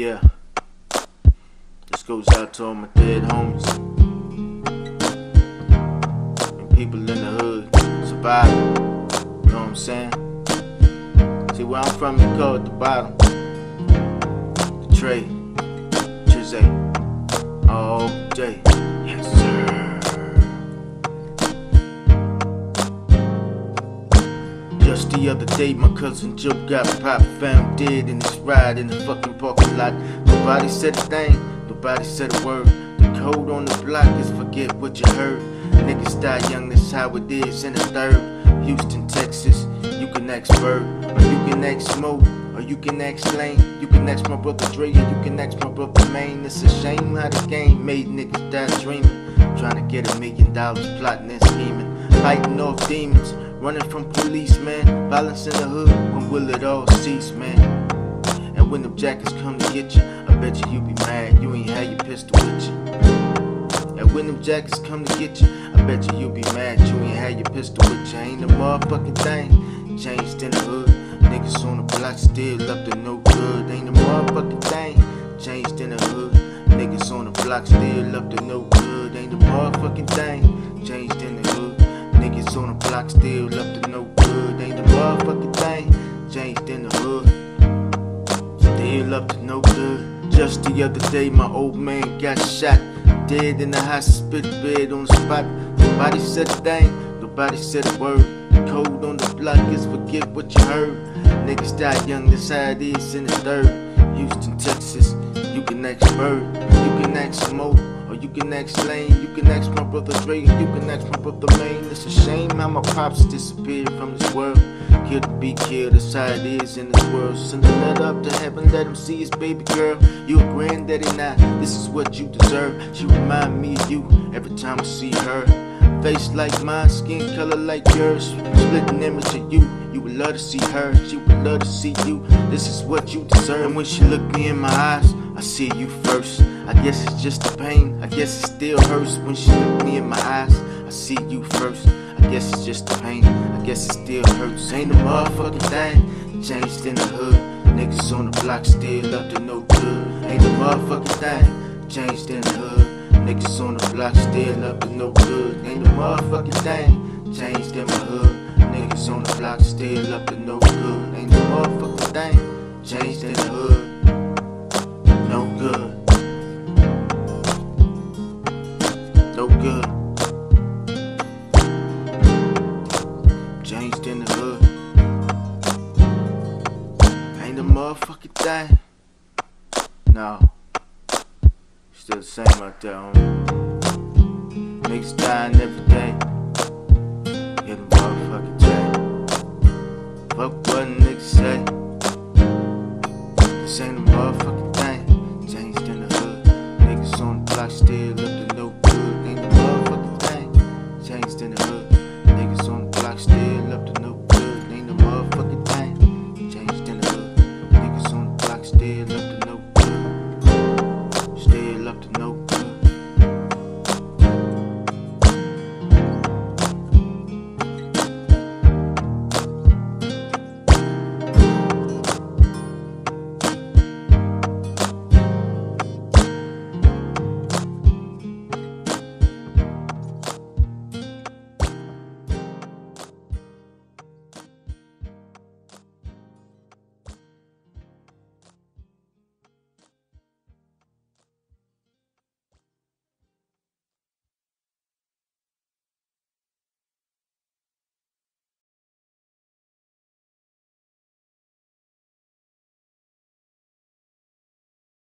Yeah. This goes out to all my dead homies. And people in the hood surviving. You know what I'm saying? See, where I'm from, you call it the bottom. The Trey, Trizay, OJ. Just the other day, my cousin Joe got popped, found dead in his ride in the fucking parking lot. Nobody said a thing, nobody said a word. The code on the block is forget what you heard. Niggas die young, that's how it is in the third. Houston, Texas, you can ask Bird, or you can ask Smoke, or you can ask Lane. You can ask my brother Dre, or you can ask my brother Maine. It's a shame how the game made niggas die dreaming. Trying to get a million dollars, plotting and scheming. Fighting off demons, running from police, man. Violence in the hood, when will it all cease, man? And when them jackets come to get you, I bet you you be mad. You ain't had your pistol with you. And when them jackets come to get you, I bet you you be mad. You ain't had your pistol with you. Ain't a motherfucking thing changed in the hood. Niggas on the block still up to no good. Ain't a motherfucking thing changed in the hood. Niggas on the block still up to no good. Ain't a motherfucking thing changed in the hood. Niggas on the block still up to no good. Ain't a motherfucking thing changed in the hood. Still up to no good. Just the other day, my old man got shot. Dead in the hospital bed on the spot. Nobody said a thing, nobody said a word. The code on the block is forget what you heard. Niggas die young, that's how it is in the third. Houston, Texas, you can ask Bird, you can ask Smoke, or you can ask Lane, you can ask my brother Dre, or you can ask my brother Maine. It's a shame how my pops disappeared from this world. Killed to be killed, that's how it is in this world. Send a letter up to heaven, let him see his baby girl. You a granddaddy now, this is what you deserve. She remind me of you every time I see her. Face like mine, skin color like yours. Split an image of you. You would love to see her, she would love to see you. This is what you deserve. And when she looked me in my eyes, I see you first. I guess it's just the pain, I guess it still hurts. When she looked me in my eyes, I see you first. I guess it's just the pain, I guess it still hurts. Ain't a motherfucking thing changed in the hood. Niggas on the block still up to no good. Ain't a motherfucking thing changed in the hood. Niggas on the block still up to no good. Ain't a motherfucking thing changed in my hood. Niggas on the block still up to no good. Ain't a motherfucking thing changed in the hood. No good. No good. Changed in the hood. Ain't a motherfucking thing. No still same out there, homie. Niggas dying every day. Yeah, the motherfucking check. Fuck what niggas say. This ain't a motherfucking